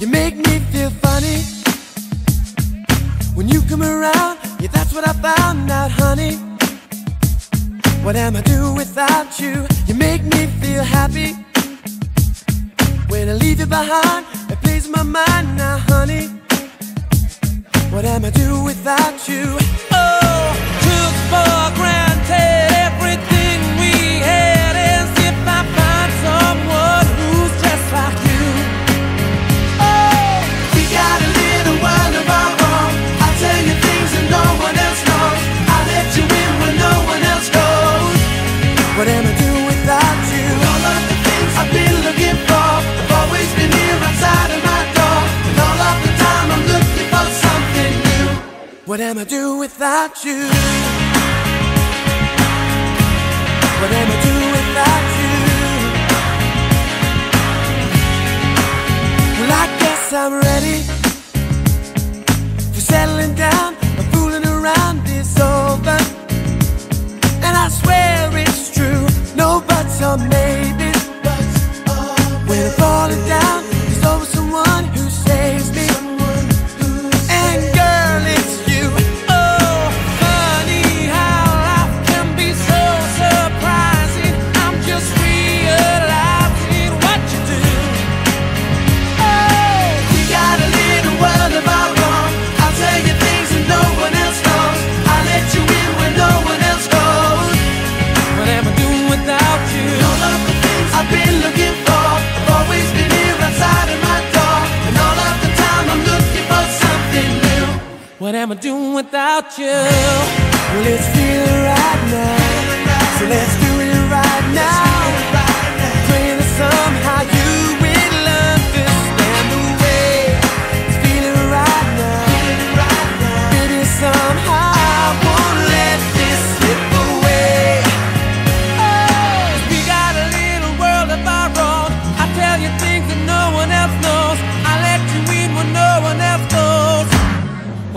You make me feel funny When you come around Yeah, that's what I found out, honey What am I do without you? You make me feel happy When I leave you behind It plays my mind now, honey What am I do without you? What am I do without you? What am I do without you? Well, I guess I'm ready for settling down. and fooling around is over. And I swear it's true. No buts or maybes. Am I doing without you? Well, it's feeling right now. So let's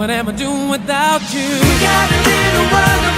What am I doing without you? We got a little world.